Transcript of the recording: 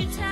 every time.